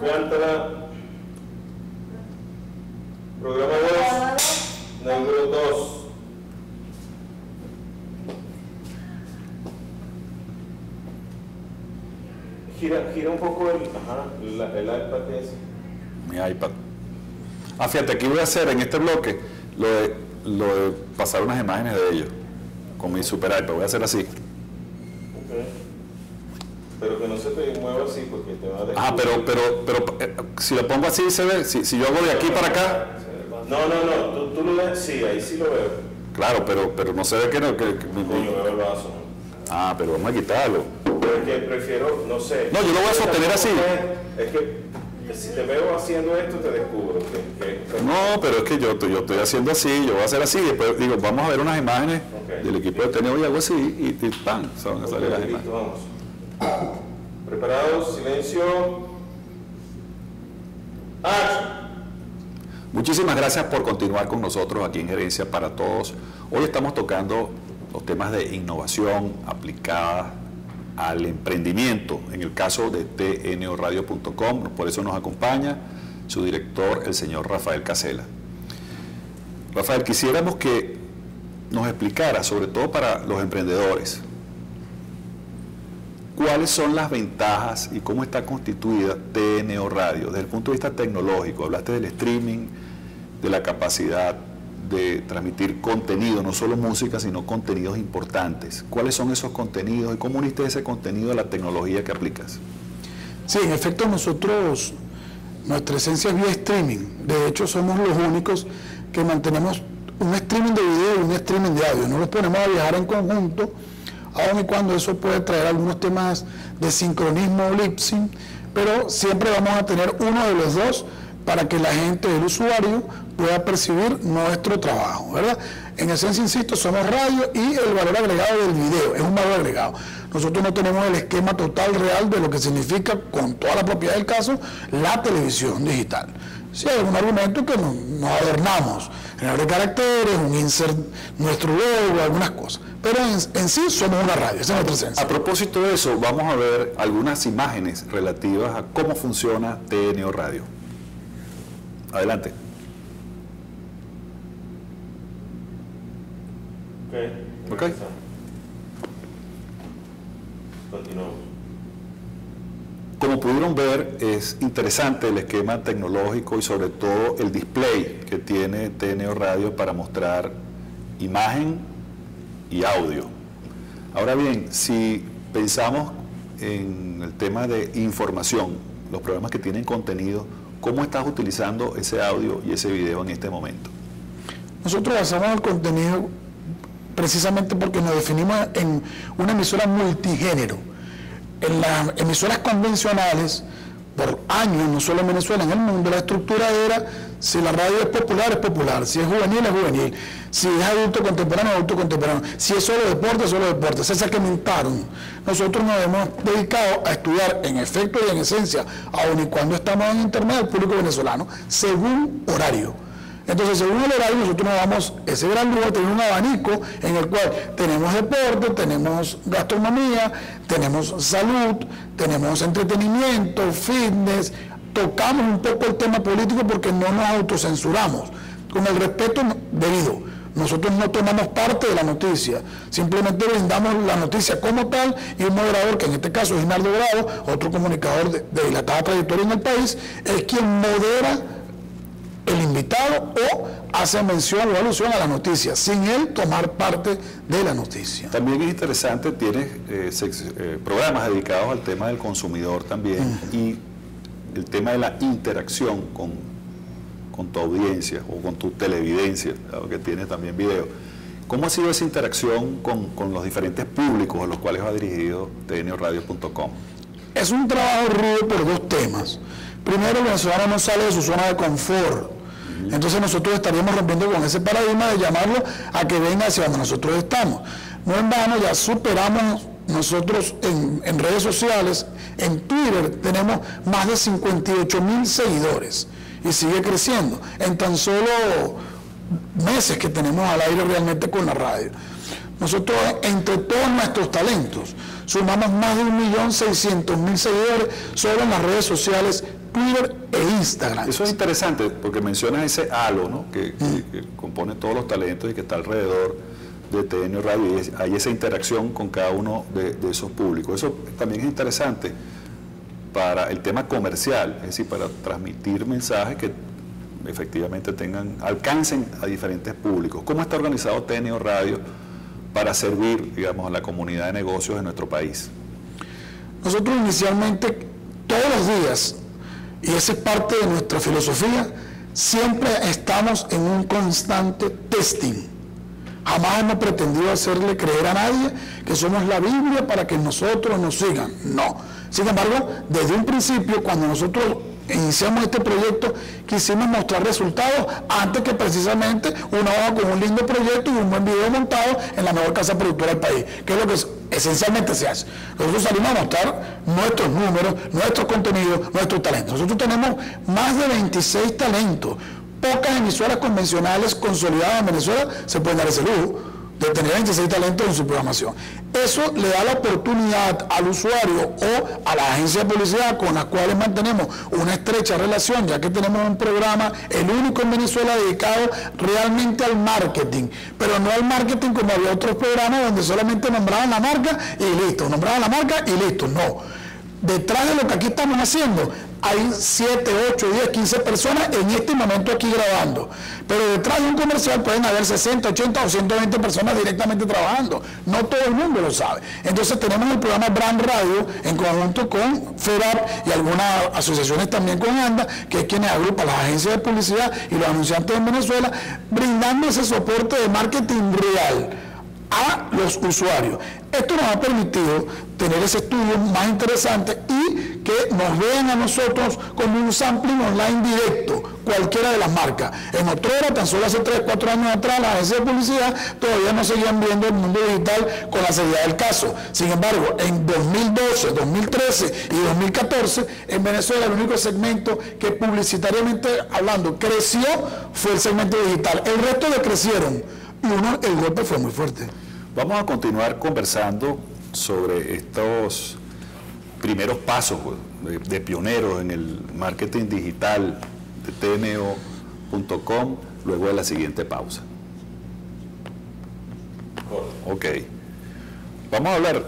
Cántala. Programa 2. Número 2. Gira, gira un poco el iPad ese. Mi iPad. Ah, fíjate, aquí voy a hacer en este bloque lo de, lo de pasar unas imágenes de ellos con mi super iPad. Voy a hacer así. Pero que no se te mueva así porque te va a Ah, pero, pero, pero eh, si lo pongo así se ve. Si, si yo hago de aquí para acá, No, no, no, tú, tú lo ves, sí, ahí sí lo veo. claro, pero, pero no se ve que no. Que, que- Coño, veo el vaso. ah, pero vamos a quitarlo. Pero es que prefiero, no sé. No, yo lo voy a sostener así. Es que si te veo haciendo esto, te descubro. Que, que- No, pero es que yo, estoy- yo estoy haciendo así, yo voy a hacer así, después digo, vamos a ver unas imágenes del equipo de teneo y hago así y, y ¡pam! Se van a Ok, salir las listo, imágenes. vamos. Preparados, silencio. ¡Action! Muchísimas gracias por continuar con nosotros aquí en Gerencia para Todos. Hoy estamos tocando los temas de innovación aplicada al emprendimiento, en el caso de tnoradio.com, por eso nos acompaña su director, el señor Rafael Casela. Rafael, quisiéramos que nos explicara, sobre todo para los emprendedores, cuáles son las ventajas y cómo está constituida TNO Radio desde el punto de vista tecnológico. Hablaste del streaming, de la capacidad de transmitir contenido, no solo música, sino contenidos importantes. ¿Cuáles son esos contenidos y cómo uniste ese contenido a la tecnología que aplicas? Sí, en efecto nosotros, nuestra esencia es vía streaming. De hecho, somos los únicos que mantenemos un streaming de video y un streaming de audio. No los ponemos a viajar en conjunto, aun y cuando eso puede traer algunos temas de sincronismo o lip sync, pero siempre vamos a tener uno de los dos para que la gente, el usuario, pueda percibir nuestro trabajo, ¿verdad? En esencia, insisto, somos radio y el valor agregado del video, es un valor agregado. Nosotros no tenemos el esquema total real de lo que significa, con toda la propiedad del caso, la televisión digital. Si hay algún argumento que nos, nos adornamos, generar caracteres, un insert, nuestro logo, algunas cosas. Pero en, en sí somos una radio, esa es nuestra esencia. A propósito de eso, vamos a ver algunas imágenes relativas a cómo funciona TNO Radio. Adelante. Ok. Ok. Continuamos. Como pudieron ver, es interesante el esquema tecnológico y sobre todo el display que tiene TNO Radio para mostrar imagen y audio. Ahora bien, si pensamos en el tema de información, los programas que tienen contenido, ¿cómo estás utilizando ese audio y ese video en este momento? Nosotros basamos el contenido precisamente porque nos definimos en una emisora multigénero. En las emisoras convencionales, por años, no solo en Venezuela, en el mundo, la estructura era si la radio es popular, es popular, si es juvenil, es juvenil, si es adulto contemporáneo, adulto contemporáneo, si es solo deporte, solo deporte, se segmentaron. Nosotros nos hemos dedicado a estudiar en efecto y en esencia, aun y cuando estamos en internet, el público venezolano, según horario. Entonces, según el horario, nosotros nos damos ese gran de tener un abanico en el cual tenemos deporte, tenemos gastronomía, tenemos salud, tenemos entretenimiento, fitness, tocamos un poco el tema político porque no nos autocensuramos, con el respeto debido. Nosotros no tomamos parte de la noticia, simplemente brindamos la noticia como tal y un moderador, que en este caso es Hinaldo Grado, otro comunicador de dilatada trayectoria en el país, es quien modera el invitado o hace mención o alusión a la noticia, sin él tomar parte de la noticia. También es interesante, tienes eh, eh, programas dedicados al tema del consumidor también y el tema de la interacción con, con tu audiencia o con tu televidencia, que tienes también video. ¿Cómo ha sido esa interacción con, con los diferentes públicos a los cuales ha dirigido tnoradio.com? Es un trabajo rudo por dos temas. Primero, el venezolano no sale de su zona de confort. Entonces nosotros estaríamos rompiendo con ese paradigma de llamarlo a que venga hacia donde nosotros estamos. No en vano, ya superamos nosotros en, en redes sociales, en Twitter tenemos más de 58 mil seguidores y sigue creciendo en tan solo meses que tenemos al aire realmente con la radio. Nosotros, entre todos nuestros talentos, sumamos más de 1.600.000 seguidores solo en las redes sociales Twitter e Instagram. Eso es interesante porque mencionas ese halo ¿no? que, que- que compone todos los talentos y que está alrededor de TN Radio y hay esa interacción con cada uno de, de esos públicos. Eso también es interesante para el tema comercial, es decir, para transmitir mensajes que efectivamente tengan, alcancen a diferentes públicos. ¿Cómo está organizado TNO Radio para servir, digamos, a la comunidad de negocios de nuestro país? Nosotros inicialmente, todos los días, y esa es parte de nuestra filosofía, siempre estamos en un constante testing. Jamás hemos pretendido hacerle creer a nadie que somos la Biblia para que nosotros nos sigan. No. Sin embargo, desde un principio, cuando nosotros iniciamos este proyecto, quisimos mostrar resultados antes que precisamente una hoja con un lindo proyecto y un buen video montado en la mejor casa productora del país, que es lo que esencialmente se hace. Nosotros salimos a mostrar nuestros números, nuestros contenidos, nuestros talentos. Nosotros tenemos más de 26 talentos. Pocas emisoras convencionales consolidadas en Venezuela se pueden dar ese lujo de tener 26 talentos en su programación. Eso le da la oportunidad al usuario o a la agencia de publicidad con las cuales mantenemos una estrecha relación, ya que tenemos un programa, el único en Venezuela dedicado realmente al marketing, pero no al marketing como había otros programas donde solamente nombraban la marca y listo, nombraban la marca y listo, no. Detrás de lo que aquí estamos haciendo, hay 7, 8, 10, 15 personas en este momento aquí grabando. Pero detrás de un comercial pueden haber 60, 80 o 120 personas directamente trabajando. No todo el mundo lo sabe. Entonces tenemos el programa Brand Radio en conjunto con FEDAP y algunas asociaciones también con ANDA, que es quienes agrupan las agencias de publicidad y los anunciantes en Venezuela, brindando ese soporte de marketing real a los usuarios. Esto nos ha permitido tener ese estudio más interesante y que nos vean a nosotros como un sampling online directo, cualquiera de las marcas. En Otrora, tan solo hace 3, 4 años atrás, las agencias de publicidad todavía no seguían viendo el mundo digital con la seriedad del caso. Sin embargo, en 2012, 2013 y 2014, en Venezuela el único segmento que publicitariamente hablando creció fue el segmento digital. El resto decrecieron y uno, el golpe fue muy fuerte. Vamos a continuar conversando sobre estos primeros pasos pues, de, pioneros en el marketing digital de tmo.com luego de la siguiente pausa. Ok. Vamos a hablar